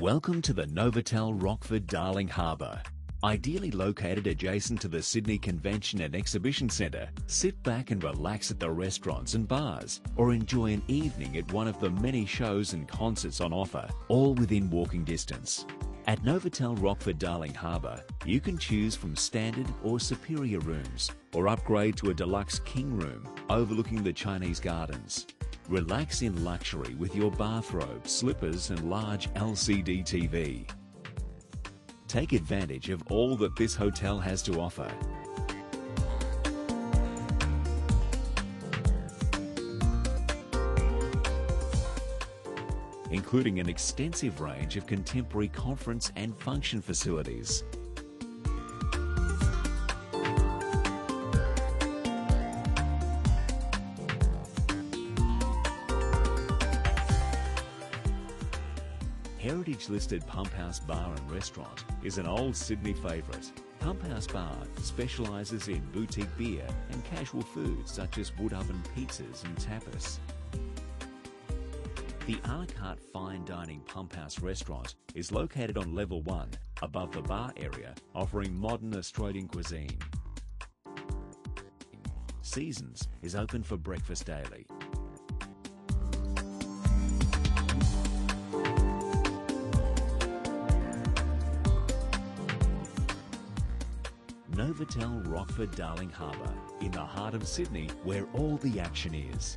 Welcome to the Novotel Rockford Darling Harbour. Ideally located adjacent to the Sydney Convention and Exhibition Centre, sit back and relax at the restaurants and bars, or enjoy an evening at one of the many shows and concerts on offer, all within walking distance. At Novotel Rockford Darling Harbour, you can choose from standard or superior rooms, or upgrade to a deluxe king room overlooking the Chinese gardens. Relax in luxury with your bathrobe, slippers and large LCD TV. Take advantage of all that this hotel has to offer. including an extensive range of contemporary conference and function facilities. Heritage listed Pump House Bar and Restaurant is an old Sydney favourite. Pump House Bar specialises in boutique beer and casual foods such as wood oven pizzas and tapas. The a la carte fine dining Pump House restaurant is located on level 1 above the bar area offering modern Australian cuisine. Seasons is open for breakfast daily. Novotel Rockford Darling Harbour in the heart of Sydney where all the action is.